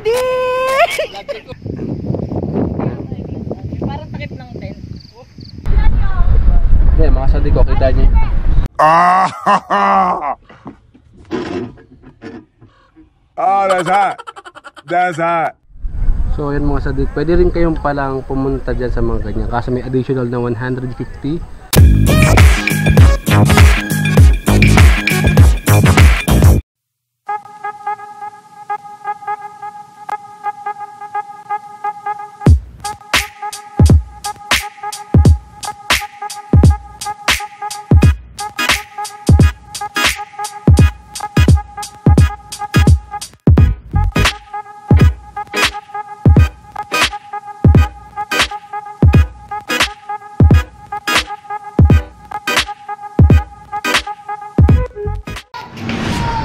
Sadik! Parang takip ng tent. Hindi, mga sadik ko, kita niyo. Oh, that's hot. That's hot. So ayan mga sadik, pwede rin kayong palang pumunta dyan sa mga ganyan. Kaso may additional na 150.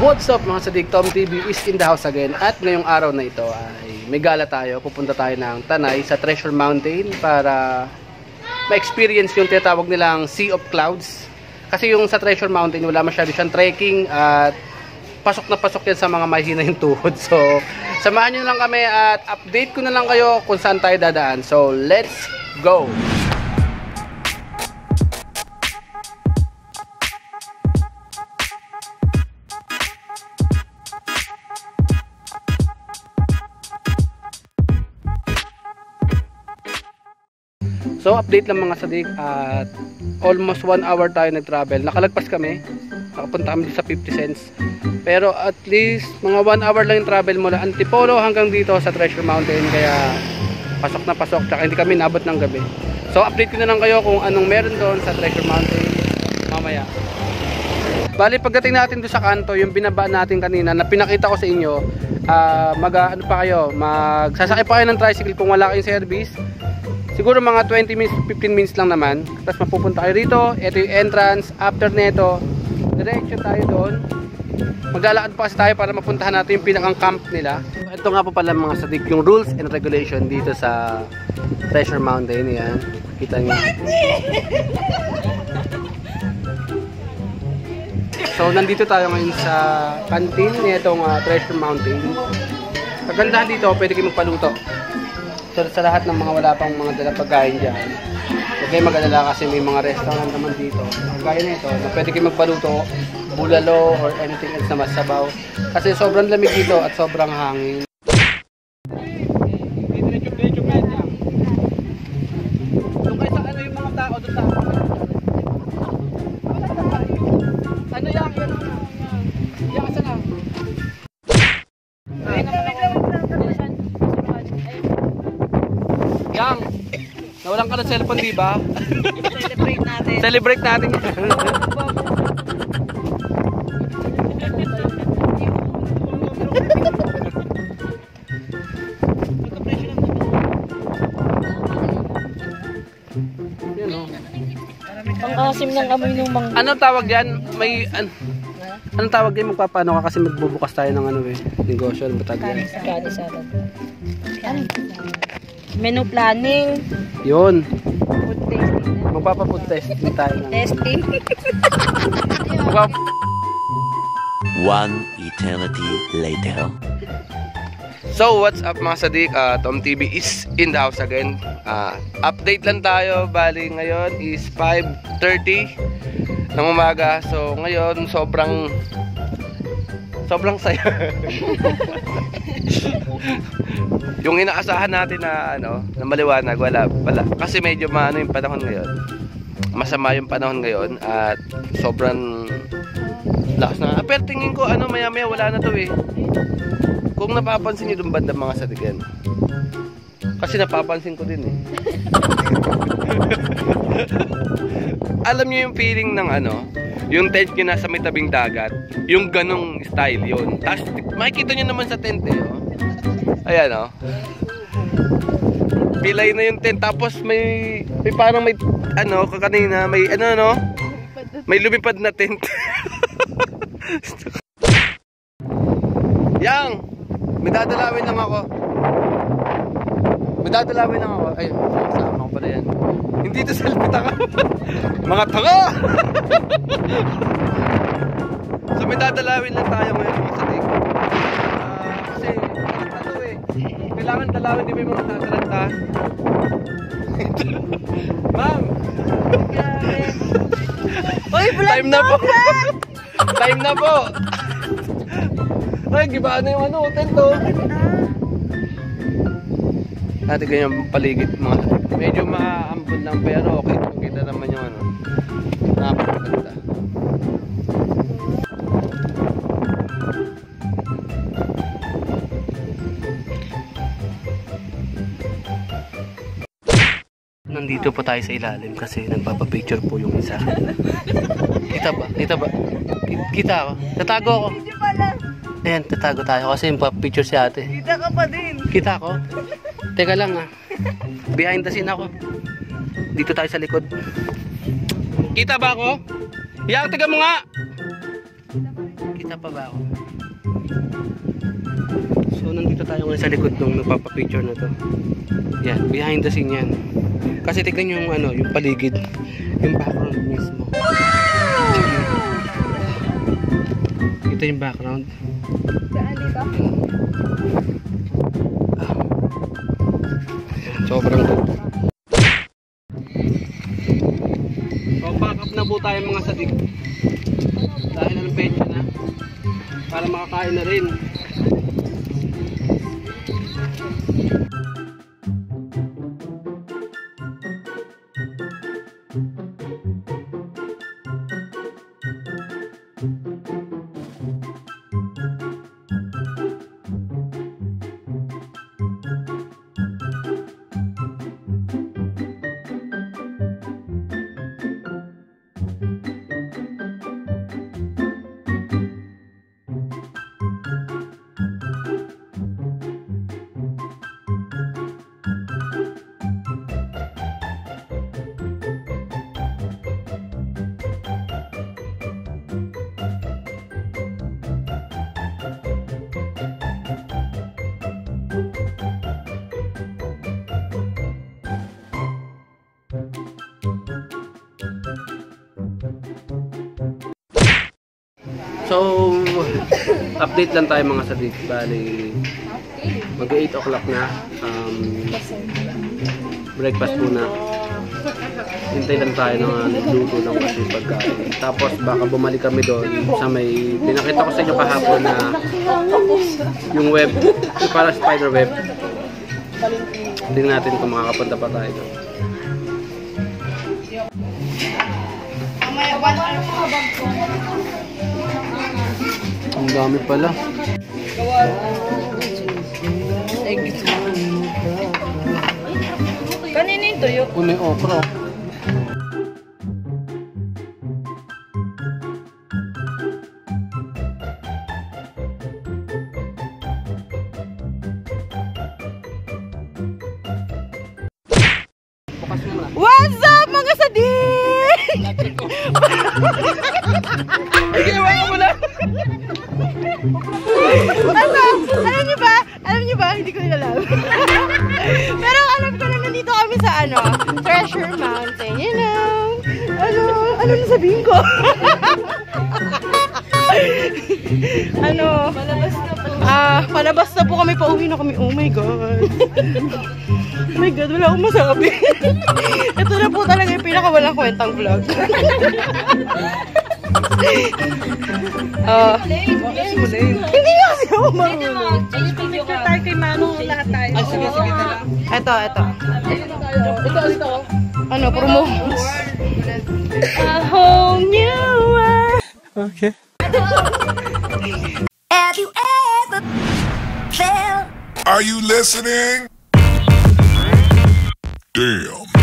What's up mga sadik, Tom TV is in the house again. At ngayong araw na ito ay may gala tayo, pupunta tayo ng Tanay sa Treasure Mountain para ma-experience yung tinatawag nilang Sea of Clouds. Kasi yung sa Treasure Mountain wala masyado siyang trekking at pasok na pasok yan sa mga mahina yung tuhod. So samahan nyo lang kami at update ko na lang kayo kung saan tayo dadaan. So let's go! So update lang mga sadik at almost 1 hour tayo nag-travel. Nakalagpas kami. Nakapunta kami sa 50 cents. Pero at least mga 1 hour lang yung travel mula Antipolo hanggang dito sa Treasure Mountain. Kaya pasok na pasok. Tsaka hindi kami nabot ng gabi. So update ko na lang kayo kung anong meron doon sa Treasure Mountain mamaya. Bali pagdating natin doon sa kanto, yung binaba natin kanina na pinakita ko sa inyo, uh, mag ano pa kayo, magsasakay pa kayo ng tricycle kung wala kayong service siguro mga 20 minutes 15 minutes lang naman. Tapos mapupunta kayo rito ito yung entrance. After nito diretso tayo doon. Maglalakad pa kasi tayo para mapuntahan natin yung pinakang camp nila. Ito nga po pala mga sadik yung rules and regulation dito sa Treasure Mountain yan. Kita nyo so nandito tayo ngayon sa canteen nitong uh, Treasure Mountain. Kagandahan dito pwede kayo magpaluto So, sa lahat ng mga wala pang mga dala pagkain dyan, huwag kayo mag-alala kasi may mga restaurant naman dito. Kagaya na ito, na pwede kayo magpaluto, bulalo, or anything else na masabaw. Kasi sobrang lamig dito at sobrang hangin. Nawalan ka ng cellphone, di ba? Celebrate natin. Celebrate natin. Yan o. Ang asim ng amoy ng mga... Anong tawag yan? May... An anong tawag yan? Magpapano ka kasi magbubukas tayo ng ano eh. Negosyo. Ano ba tawag yan? Kani salad. Menu planning. Yun. Food tasting. Magpapafood testing tayo ng... Testing. One eternity later. So, what's up mga sadik? Uh, Tom TV is in the house again. Uh, update lang tayo. Bali, ngayon is 5.30 ng umaga. So, ngayon, sobrang sobrang saya. yung inaasahan natin na ano, na maliwanag, wala, wala. Kasi medyo maano yung panahon ngayon. Masama yung panahon ngayon at sobrang lakas na. Ah, pero tingin ko ano maya maya wala na to eh. Kung napapansin niyo dun banda mga sadigan. Kasi napapansin ko din eh. Alam niyo yung feeling ng ano, yung tent nyo nasa may tabing dagat, yung ganong style yun. Tapos makikita nyo naman sa tent eh. Oh. Ayan oh. Pilay na yung tent. Tapos may may parang may ano kakanina may ano no may lumipad na tent. Yang! May dadalawin lang ako. May dadalawin lang ako. Ay kasama ko pala yan. Hindi to selfie tanga mga tanga so may dadalawin lang tayo ngayon mga sadik kailangan dalawin yung mga tataranta? Ma'am! Uy, vlog Time na po! Time na po! Ay, gibaan na yung ano, hotel to. Dati ganyan paligid mga medyo maambon lang pero okay kita naman yung ano napakaganda Nandito po tayo sa ilalim kasi nagpapapicture po yung isa. Kita ba? Kita ba? Ki- Kita ako. Tatago ako. Ayan, tatago tayo kasi yung picture si ate. Kita ka pa din. Kita ako. Teka lang ah. Behind the scene ako. Dito tayo sa likod. Kita ba ako? Yak, tiga mo nga! Kita pa ba ako? So, nandito tayo ngayon sa likod nung nagpapapicture na to. Yan, behind the scene yan. Kasi tignan yung ano, yung paligid. Yung background mismo. Ito yung background. Saan dito? Sobrang na rin. So, update lang tayo mga sadik. Bali, mag 8 o'clock na. Um, breakfast muna. Hintay lang tayo ng uh, luto ng kasi pagkain. Tapos baka bumalik kami doon sa may, pinakita ko sa inyo kahapon na yung web, yung para spider web. Tingnan natin kung makakapunta pa tayo doon. Ang dami pala. Kanina yung tuyo. Kung may okra. What's up mga sadik? ano? Alam niyo ba? Alam niyo ba? Hindi ko alam. Pero alam ko na nandito kami sa ano, Treasure Mountain. You know? Ano? Ano na sabihin ko? ano? Palabas na po. Ah, palabas na po kami. Pauwi na kami. Oh my God. oh my God, wala akong masabi. Ito na po talaga yung pinakawalang kwentang vlog. Hindi nga tayo kay Manong lahat tayo. Ay, sige, sige. Ito, ito. Ito, ito. Ano, promo. A whole new world. Okay. Have you ever felt Are you listening? Damn.